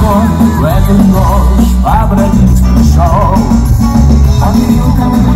далеко в эту ночь побратим шел. Под вилками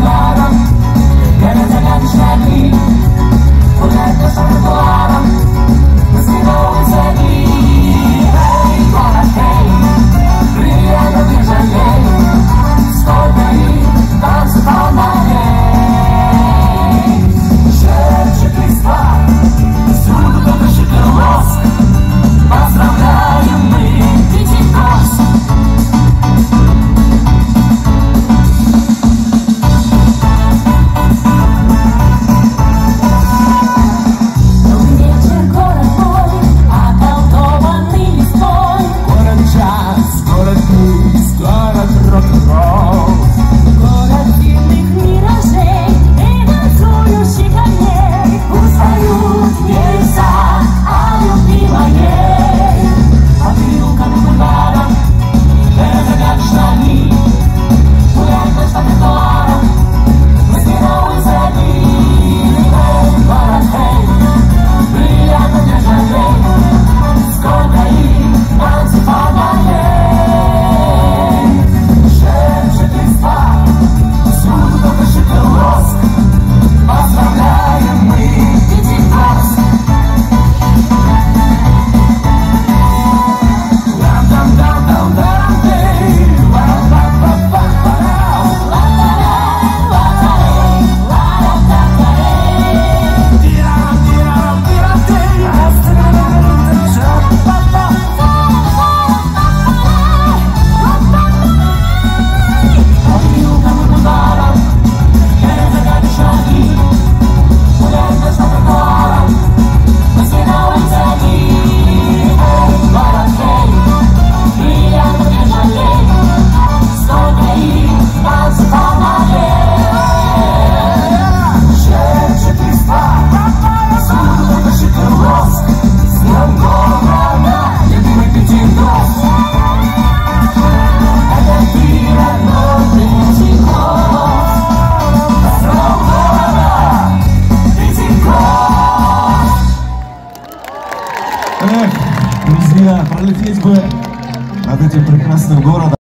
Эх, друзья, пролететь бы над этим прекрасным городом.